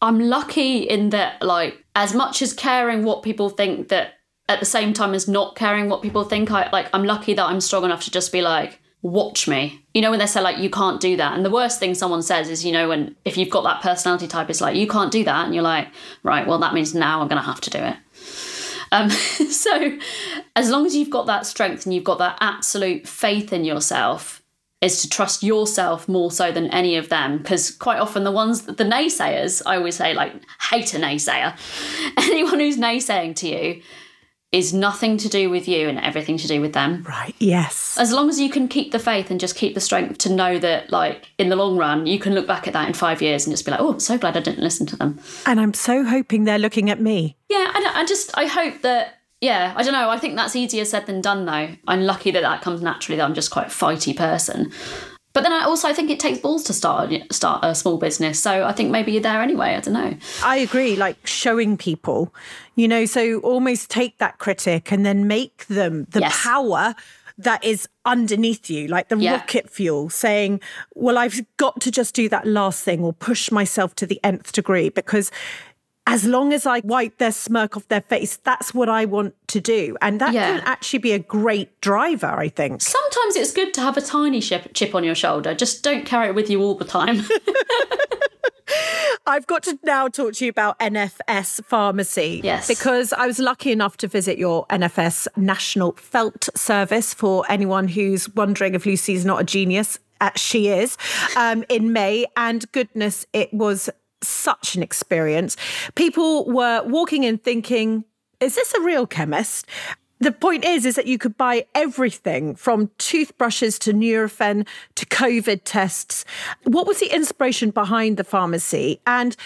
I'm lucky in that, like, as much as caring what people think, that at the same time as not caring what people think, I like. I'm lucky that I'm strong enough to just be like watch me. You know, when they say, like, you can't do that. And the worst thing someone says is, you know, when if you've got that personality type, it's like, you can't do that. And you're like, right, well, that means now I'm going to have to do it. Um, [laughs] so, as long as you've got that strength and you've got that absolute faith in yourself, is to trust yourself more so than any of them. Because quite often, the ones, the naysayers, I always say, like, hate a naysayer. [laughs] Anyone who's naysaying to you is nothing to do with you and everything to do with them. Right. Yes. As long as you can keep the faith and just keep the strength to know that, like, in the long run, you can look back at that in five years and just be like, oh, I'm so glad I didn't listen to them. And I'm so hoping they're looking at me. Yeah. I, I just, I hope that. Yeah, I don't know. I think that's easier said than done, though. I'm lucky that that comes naturally. That I'm just quite a fighty person. But then I also I think it takes balls to start start a small business. So I think maybe you're there anyway. I don't know. I agree. Like showing people, you know, so almost take that critic and then make them the yes. power that is underneath you, like the yeah. rocket fuel, saying, Well, I've got to just do that last thing or push myself to the nth degree because as long as I wipe their smirk off their face, that's what I want to do. And that yeah. can actually be a great driver, I think. Sometimes it's good to have a tiny chip on your shoulder. Just don't carry it with you all the time. [laughs] I've got to now talk to you about NFS Pharmacy. Yes. Because I was lucky enough to visit your NFS National Felt Service for anyone who's wondering if Lucy's not a genius. Uh, she is um, in May. And goodness, it was such an experience. People were walking in thinking, is this a real chemist? The point is, is that you could buy everything from toothbrushes to Nurofen to COVID tests. What was the inspiration behind the pharmacy? And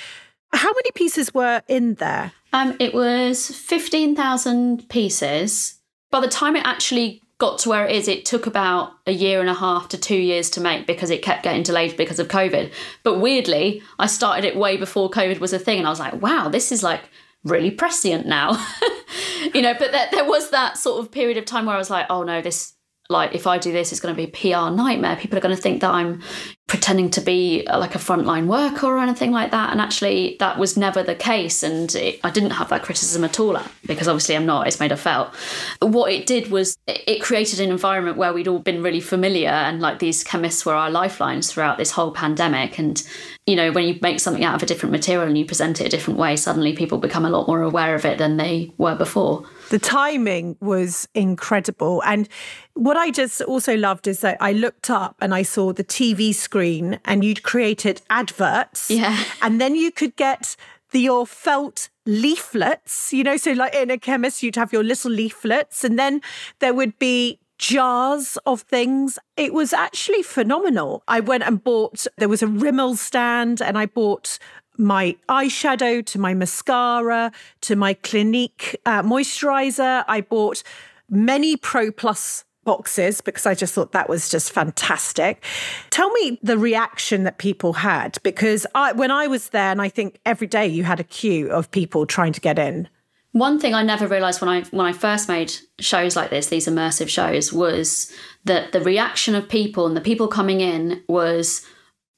how many pieces were in there? Um, it was 15,000 pieces. By the time it actually got to where it is, it took about a year and a half to two years to make because it kept getting delayed because of COVID. But weirdly, I started it way before COVID was a thing, and I was like, wow, this is like really prescient now. [laughs] you know, but there, there was that sort of period of time where I was like, oh no, this like if I do this, it's going to be a PR nightmare. People are going to think that I'm pretending to be uh, like a frontline worker or anything like that. And actually, that was never the case. And it, I didn't have that criticism at all because obviously I'm not. It's made a felt. What it did was it created an environment where we'd all been really familiar and like these chemists were our lifelines throughout this whole pandemic. And you know, when you make something out of a different material and you present it a different way, suddenly people become a lot more aware of it than they were before. The timing was incredible. And what I just also loved is that I looked up and I saw the TV screen and you'd created adverts. Yeah. And then you could get your felt leaflets, you know, so like in a chemist, you'd have your little leaflets, and then there would be jars of things. It was actually phenomenal. I went and bought, there was a Rimmel stand, and I bought my eyeshadow to my mascara to my Clinique uh, moisturizer. I bought many Pro Plus boxes because I just thought that was just fantastic. Tell me the reaction that people had because I, when I was there, and I think every day you had a queue of people trying to get in. One thing I never realized when I when I first made shows like this, these immersive shows, was that the reaction of people and the people coming in was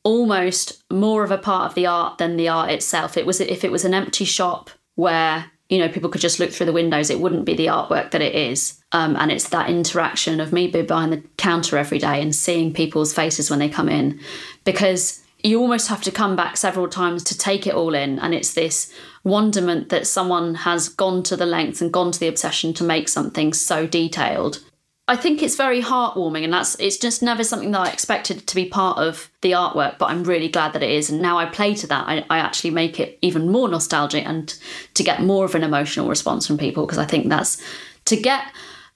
almost more of a part of the art than the art itself. It was if it was an empty shop where you know people could just look through the windows, it wouldn't be the artwork that it is. Um, and it's that interaction of me behind the counter every day and seeing people's faces when they come in, because you almost have to come back several times to take it all in. And it's this wonderment that someone has gone to the length and gone to the obsession to make something so detailed. I think it's very heartwarming, and that's it's just never something that I expected to be part of the artwork, but I'm really glad that it is. And now I play to that, I, I actually make it even more nostalgic and to get more of an emotional response from people because I think that's to get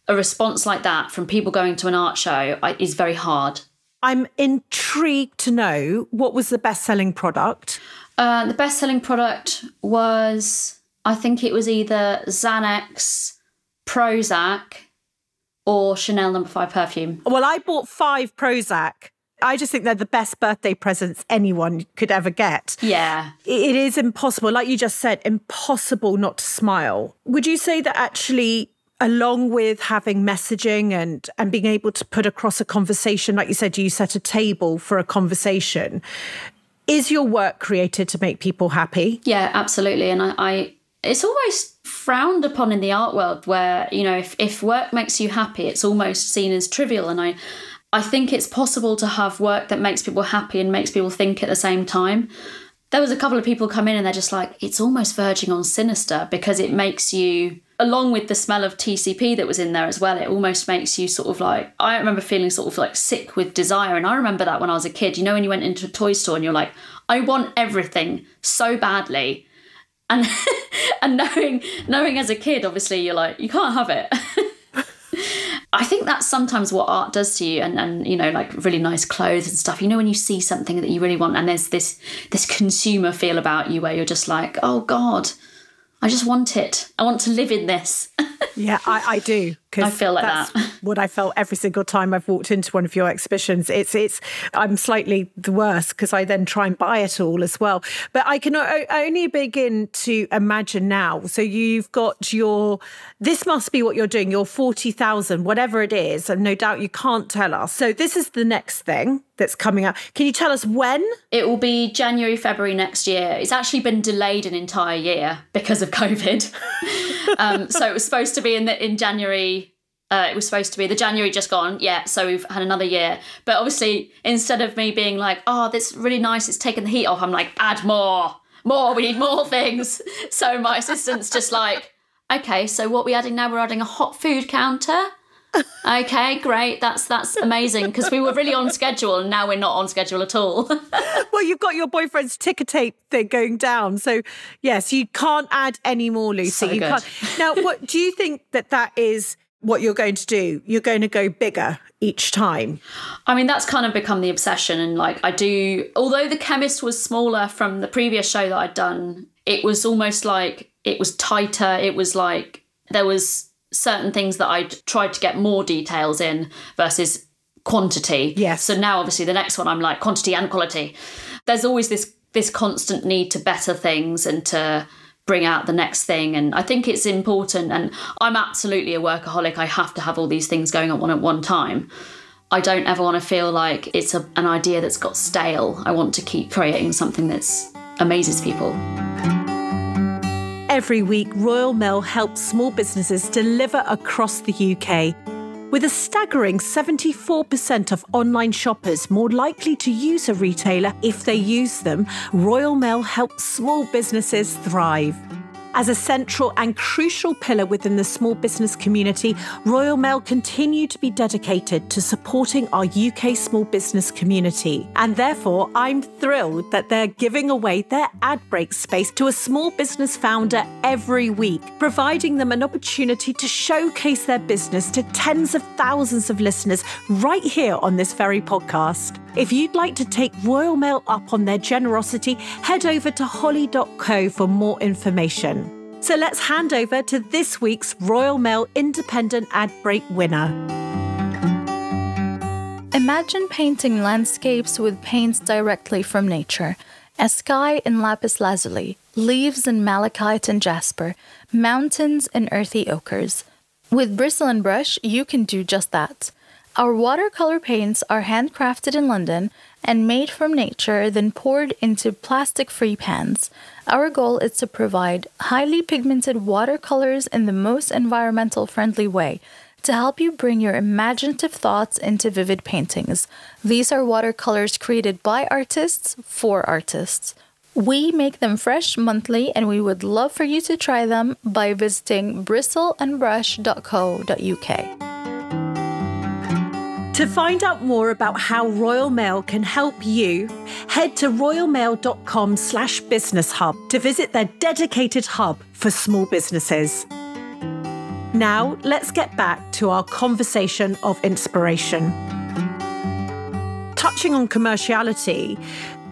a response like that from people going to an art show is very hard. I'm intrigued to know what was the best selling product. Uh, the best selling product was, I think it was either Xanax, Prozac, or Chanel Number no. Five perfume. Well, I bought five Prozac. I just think they're the best birthday presents anyone could ever get. Yeah. It is impossible, like you just said, impossible not to smile. Would you say that actually along with having messaging and and being able to put across a conversation like you said you set a table for a conversation is your work created to make people happy yeah absolutely and i, I it's almost frowned upon in the art world where you know if, if work makes you happy it's almost seen as trivial and i i think it's possible to have work that makes people happy and makes people think at the same time there was a couple of people come in and they're just like it's almost verging on sinister because it makes you along with the smell of TCP that was in there as well, it almost makes you sort of like, I remember feeling sort of like sick with desire. And I remember that when I was a kid, you know, when you went into a toy store and you're like, I want everything so badly. And [laughs] and knowing knowing as a kid, obviously you're like, you can't have it. [laughs] I think that's sometimes what art does to you and, and you know, like really nice clothes and stuff. You know, when you see something that you really want and there's this this consumer feel about you where you're just like, oh God, I just want it. I want to live in this. [laughs] yeah, I, I do. I feel like that's that. [laughs] what I felt every single time I've walked into one of your exhibitions. It's it's I'm slightly the worst because I then try and buy it all as well. But I can only begin to imagine now. So you've got your this must be what you're doing. Your forty thousand, whatever it is, and no doubt you can't tell us. So this is the next thing that's coming up. Can you tell us when? It will be January, February next year. It's actually been delayed an entire year because of COVID. [laughs] um, so it was supposed to be in the in January uh, it was supposed to be the January just gone, yeah. So we've had another year, but obviously instead of me being like, "Oh, this is really nice, it's taken the heat off," I'm like, "Add more, more. We need more things." [laughs] So my assistant's just like, "Okay, so what we adding now? We're adding a hot food counter." okay, great. That's that's amazing because we were really on schedule and now we're not on schedule at all. [laughs] well, you've got your boyfriend's ticker tape thing going down, so yes, you can't add any more, Lucy. So you good. can't. Now, what do you think that that is? What you're going to do. You're going to go bigger each time. I mean, that's kind of become the obsession. And like, I do, although The Chemist was smaller from the previous show that I'd done, it was almost like it was tighter. It was like there was certain things that I'd tried to get more details in versus quantity. Yes. So now, obviously, the next one, I'm like quantity and quality. There's always this this constant need to better things and to bring out the next thing. And I think it's important. And I'm absolutely a workaholic. I have to have all these things going on one at one time. I don't ever want to feel like it's a, an idea that's got stale. I want to keep creating something that's amazes people. Every week, Royal Mail helps small businesses deliver across the UK. With a staggering 74% of online shoppers more likely to use a retailer if they use them, Royal Mail helps small businesses thrive. As a central and crucial pillar within the small business community, Royal Mail continue to be dedicated to supporting our UK small business community. And therefore, I'm thrilled that they're giving away their ad break space to a small business founder every week, providing them an opportunity to showcase their business to tens of thousands of listeners right here on this very podcast. If you'd like to take Royal Mail up on their generosity, head over to holly.co for more information. So let's hand over to this week's Royal Mail Independent Ad Break winner. Imagine painting landscapes with paints directly from nature. A sky in lapis lazuli, leaves in malachite and jasper, mountains in earthy ochres. With bristle and brush, you can do just that. Our watercolor paints are handcrafted in London and made from nature, then poured into plastic free pans. Our goal is to provide highly pigmented watercolors in the most environmental friendly way to help you bring your imaginative thoughts into vivid paintings. These are watercolors created by artists for artists. We make them fresh monthly, and we would love for you to try them by visiting bristleandbrush.co.uk. To find out more about how Royal Mail can help you, head to royalmail.com slash business hub to visit their dedicated hub for small businesses. Now, let's get back to our conversation of inspiration. Touching on commerciality,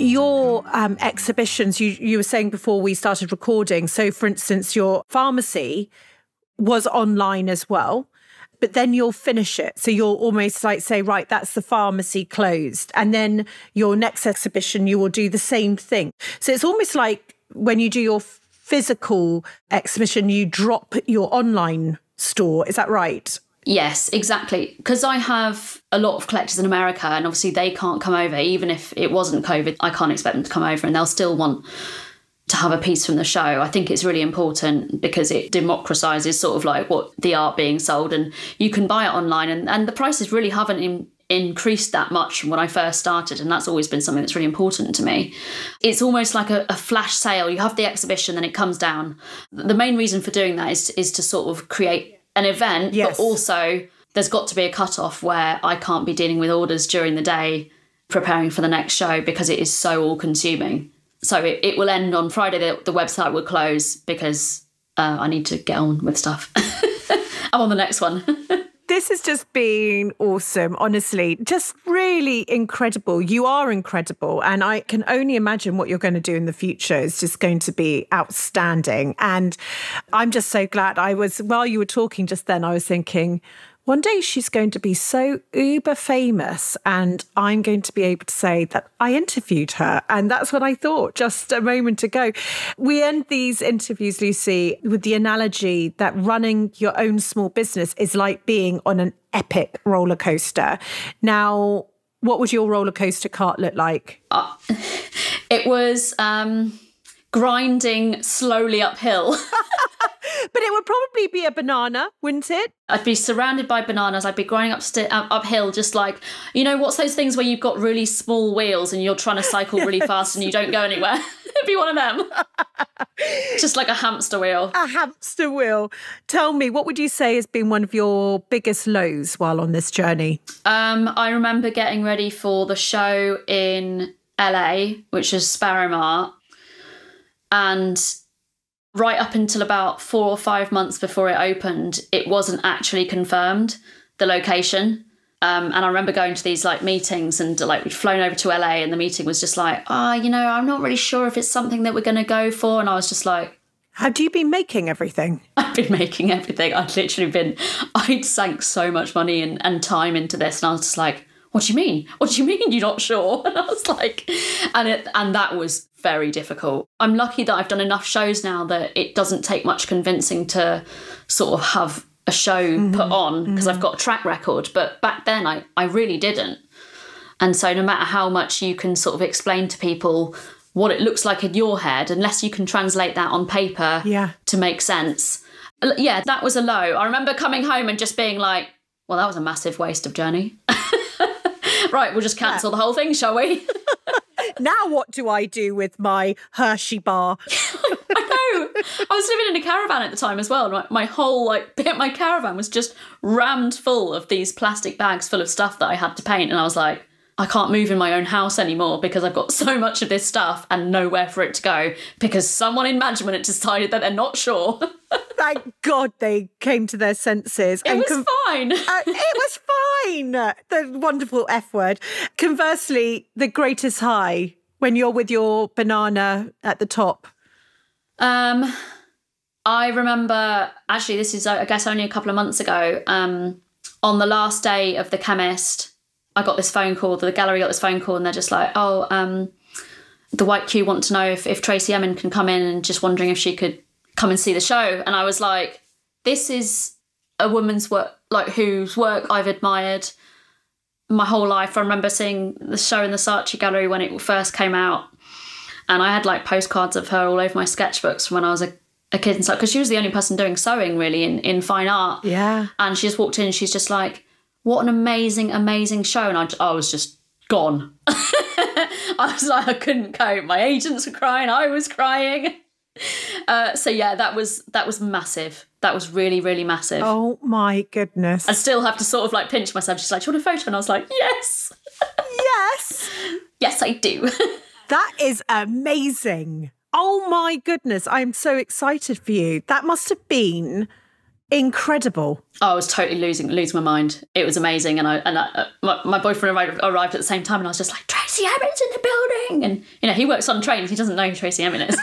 your um, exhibitions, you, you were saying before we started recording. So, for instance, your pharmacy was online as well but then you'll finish it. So you'll almost like say, right, that's the pharmacy closed. And then your next exhibition, you will do the same thing. So it's almost like when you do your physical exhibition, you drop your online store. Is that right? Yes, exactly. Because I have a lot of collectors in America, and obviously they can't come over. Even if it wasn't COVID, I can't expect them to come over, and they'll still want to have a piece from the show. I think it's really important because it democratizes sort of like what the art being sold and you can buy it online and, and the prices really haven't in, increased that much from when I first started and that's always been something that's really important to me. It's almost like a, a flash sale. You have the exhibition then it comes down. The main reason for doing that is is to sort of create an event yes. but also there's got to be a cut off where I can't be dealing with orders during the day preparing for the next show because it is so all consuming so it, it will end on Friday. The, the website will close because uh, I need to get on with stuff. [laughs] I'm on the next one. [laughs] this has just been awesome, honestly. Just really incredible. You are incredible. And I can only imagine what you're going to do in the future is just going to be outstanding. And I'm just so glad I was, while you were talking just then, I was thinking, one day she's going to be so uber famous, and I'm going to be able to say that I interviewed her. And that's what I thought just a moment ago. We end these interviews, Lucy, with the analogy that running your own small business is like being on an epic roller coaster. Now, what would your roller coaster cart look like? Uh, [laughs] it was. Um grinding slowly uphill. [laughs] but it would probably be a banana, wouldn't it? I'd be surrounded by bananas. I'd be grinding up st- uphill, just like you know, what's those things where you've got really small wheels and you're trying to cycle really yes. fast and you don't go anywhere. [laughs] It'd be one of them. [laughs] just like a hamster wheel. A hamster wheel. Tell me, what would you say has been one of your biggest lows while on this journey? Um, I remember getting ready for the show in LA, which is Sparrow Mart, and right up until about four or five months before it opened, it wasn't actually confirmed the location. Um, and I remember going to these like meetings and like we'd flown over to LA and the meeting was just like, ah, oh, you know, I'm not really sure if it's something that we're going to go for. And I was just like, have you been making everything? [laughs] I've been making everything. I'd literally been, I'd sank so much money and, and time into this. And I was just like, what do you mean? What do you mean you're not sure? [laughs] And I was like, and it, and that was very difficult. I'm lucky that I've done enough shows now that it doesn't take much convincing to sort of have a show mm-hmm. put on because mm-hmm. I've got a track record. But back then, I, I really didn't. And so, no matter how much you can sort of explain to people what it looks like in your head, unless you can translate that on paper yeah. to make sense. Yeah, that was a low. I remember coming home and just being like, well, that was a massive waste of journey. [laughs] [laughs] right, we'll just cancel yeah. the whole thing, shall we? [laughs] now what do I do with my Hershey bar? [laughs] I know. I was living in a caravan at the time as well. My, my whole like bit, my caravan was just rammed full of these plastic bags full of stuff that I had to paint, and I was like, I can't move in my own house anymore because I've got [laughs] so much of this stuff and nowhere for it to go because someone in management decided that they're not sure. [laughs] Thank God they came to their senses. It was fine. uh, it was [laughs] fine. The wonderful F word. Conversely, the greatest high when you're with your banana at the top. Um, I remember actually, this is I guess only a couple of months ago. Um, on the last day of the chemist, I got this phone call. The gallery got this phone call, and they're just like, "Oh, um, the White Cube want to know if, if Tracey Emin can come in, and just wondering if she could come and see the show." And I was like, "This is a woman's work, like whose work I've admired my whole life. I remember seeing the show in the Saatchi Gallery when it first came out, and I had like postcards of her all over my sketchbooks from when I was a, a kid and stuff. Because she was the only person doing sewing really in in fine art. Yeah. And she just walked in. She's just like, "What an amazing, amazing show!" And I, I was just gone. [laughs] I was like, I couldn't cope. My agents were crying. I was crying. Uh, so yeah, that was that was massive. That was really, really massive. Oh my goodness. I still have to sort of like pinch myself. She's like, "Do you want a photo?" And I was like, "Yes, [laughs] yes. yes, I do." [laughs] That is amazing. Oh my goodness. I'm so excited for you. That must have been incredible. I was totally losing losing my mind. It was amazing, and I and I, uh, my, my boyfriend arrived, arrived at the same time, and I was just like, "Tracey Emin's in the building," and you know he works on trains. He doesn't know who Tracey Emin is.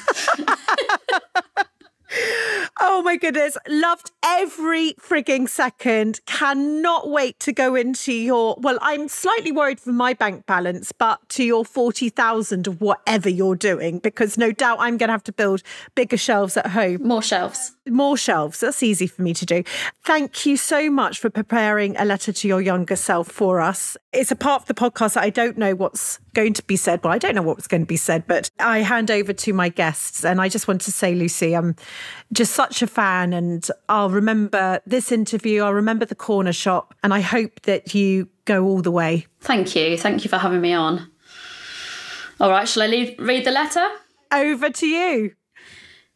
[laughs] Oh my goodness. Loved every frigging second. Cannot wait to go into your, well, I'm slightly worried for my bank balance, but to your 40,000 of whatever you're doing, because no doubt I'm going to have to build bigger shelves at home. More shelves. More shelves. That's easy for me to do. Thank you so much for preparing a letter to your younger self for us. It's a part of the podcast that I don't know what's going to be said. Well, I don't know what's going to be said, but I hand over to my guests. And I just want to say, Lucy, I'm just such a fan and I'll remember this interview. I'll remember the corner shop and I hope that you go all the way. Thank you. Thank you for having me on. All right, shall I leave, read the letter? Over to you.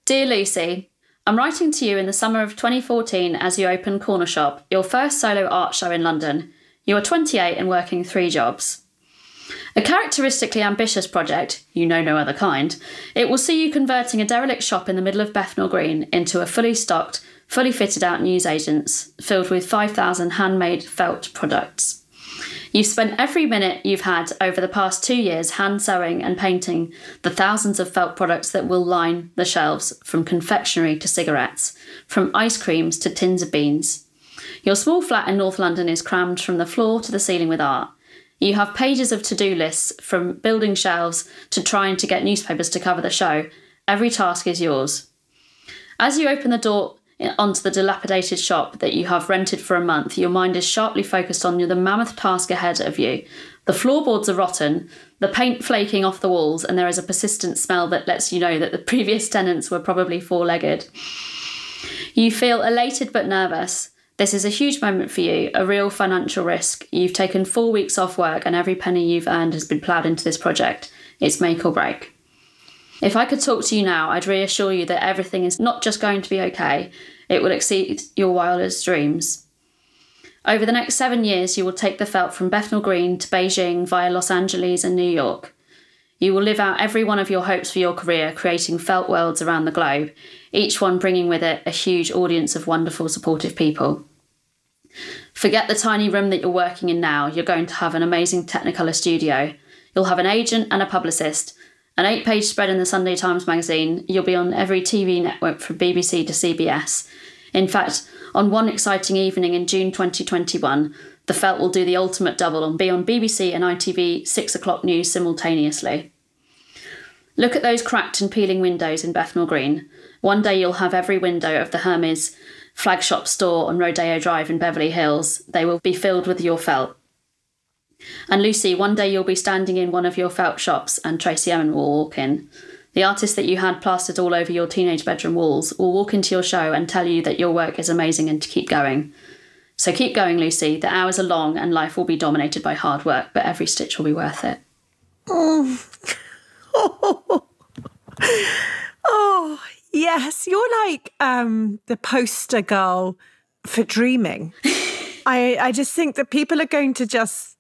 Dear Lucy, I'm writing to you in the summer of 2014 as you open Corner Shop, your first solo art show in London. You are 28 and working three jobs. A characteristically ambitious project, you know no other kind, it will see you converting a derelict shop in the middle of Bethnal Green into a fully stocked, fully fitted out newsagents filled with 5,000 handmade felt products. You've spent every minute you've had over the past two years hand sewing and painting the thousands of felt products that will line the shelves from confectionery to cigarettes, from ice creams to tins of beans. Your small flat in North London is crammed from the floor to the ceiling with art. You have pages of to do lists from building shelves to trying to get newspapers to cover the show. Every task is yours. As you open the door onto the dilapidated shop that you have rented for a month, your mind is sharply focused on the mammoth task ahead of you. The floorboards are rotten, the paint flaking off the walls, and there is a persistent smell that lets you know that the [laughs] previous tenants were probably four legged. You feel elated but nervous. This is a huge moment for you, a real financial risk. You've taken four weeks off work, and every penny you've earned has been ploughed into this project. It's make or break. If I could talk to you now, I'd reassure you that everything is not just going to be okay, it will exceed your wildest dreams. Over the next seven years, you will take the felt from Bethnal Green to Beijing via Los Angeles and New York. You will live out every one of your hopes for your career, creating felt worlds around the globe, each one bringing with it a huge audience of wonderful, supportive people. Forget the tiny room that you're working in now, you're going to have an amazing Technicolor studio. You'll have an agent and a publicist, an eight page spread in the Sunday Times magazine, you'll be on every TV network from BBC to CBS. In fact, on one exciting evening in June 2021, the Felt will do the ultimate double and be on BBC and ITV 6 o'clock news simultaneously. Look at those cracked and peeling windows in Bethnal Green. One day you'll have every window of the Hermes flagship store on Rodeo Drive in Beverly Hills. They will be filled with your felt. And Lucy, one day you'll be standing in one of your felt shops and Tracey Emin will walk in. The artist that you had plastered all over your teenage bedroom walls will walk into your show and tell you that your work is amazing and to keep going. So keep going, Lucy. The hours are long and life will be dominated by hard work, but every stitch will be worth it. Oh, [laughs] oh Yes, you're like um, the poster girl for dreaming. [laughs] I, I just think that people are going to just,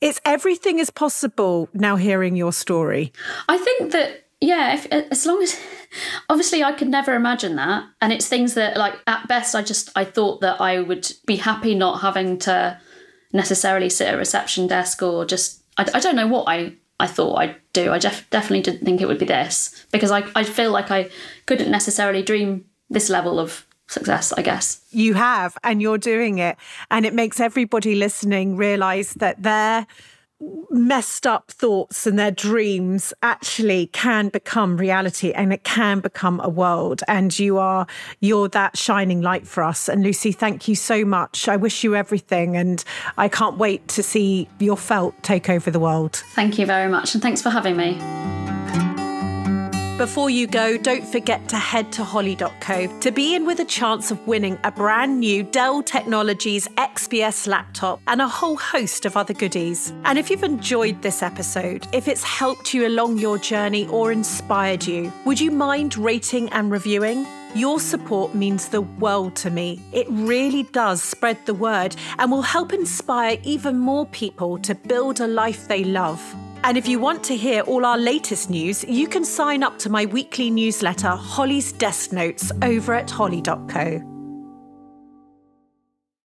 it's everything is possible now hearing your story. I think that, yeah, if, as long as, obviously I could never imagine that. And it's things that, like, at best, I just, I thought that I would be happy not having to necessarily sit at a reception desk or just, I, I don't know what I, I thought I'd do. I def- definitely didn't think it would be this because I, I feel like I couldn't necessarily dream this level of success, I guess. You have, and you're doing it. And it makes everybody listening realize that their messed up thoughts and their dreams actually can become reality and it can become a world. And you are you're that shining light for us. And lucy thank you so much. I wish you everything and i can't wait to see your felt take over the world. Thank you very much and thanks for having me before you go, don't forget to head to holly.co to be in with a chance of winning a brand new Dell Technologies XPS laptop and a whole host of other goodies. And if you've enjoyed this episode, if it's helped you along your journey or inspired you, would you mind rating and reviewing? Your support means the world to me. It really does spread the word and will help inspire even more people to build a life they love. And if you want to hear all our latest news, you can sign up to my weekly newsletter, Holly's Desk Notes, over at holly.co.